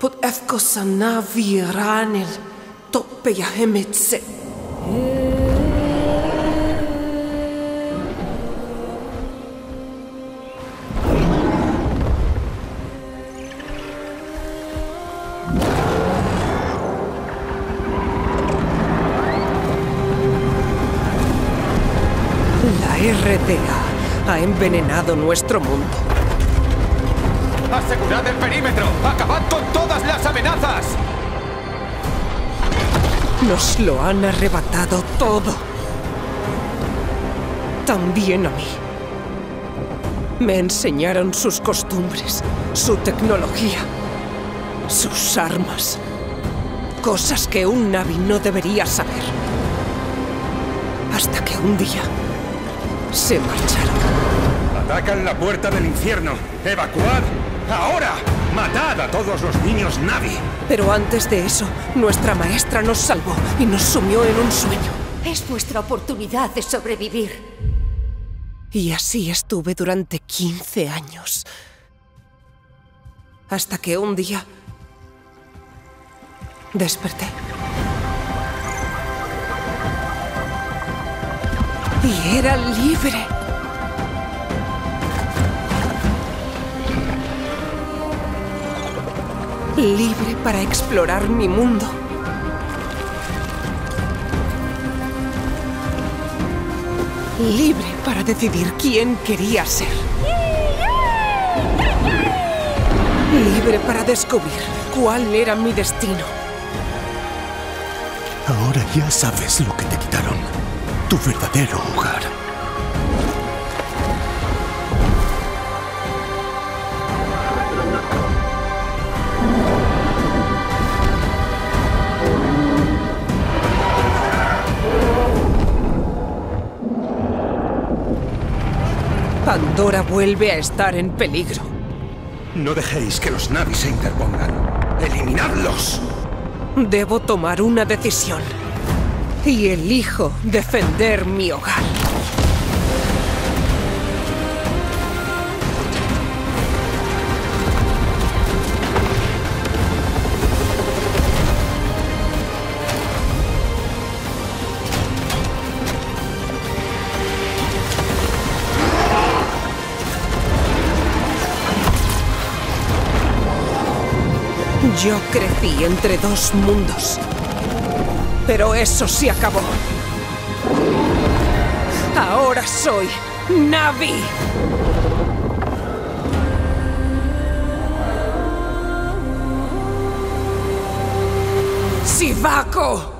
Put efkosa navi ranel toppe ja hemitse. La RDA ha envenenado nuestro mundo. ¡Asegurad el perímetro! ¡Acabad con todas las amenazas! Nos lo han arrebatado todo. También a mí. Me enseñaron sus costumbres, su tecnología, sus armas. Cosas que un Navi no debería saber. Hasta que un día se marcharon. Atacan la puerta del infierno. ¡Evacuad! ¡Ahora! ¡Matad a todos los niños Navi! Pero antes de eso, nuestra maestra nos salvó y nos sumió en un sueño. Es vuestra oportunidad de sobrevivir. Y así estuve durante 15 años. Hasta que un día desperté. Y era libre. Libre para explorar mi mundo. Libre para decidir quién quería ser. Libre para descubrir cuál era mi destino. Ahora ya sabes lo que te quitaron. Tu verdadero hogar. Pandora vuelve a estar en peligro. No dejéis que los Navi se interpongan. ¡Eliminadlos! Debo tomar una decisión. Y elijo defender mi hogar. Yo crecí entre dos mundos. Pero eso se acabó. Ahora soy Navi. Sivako.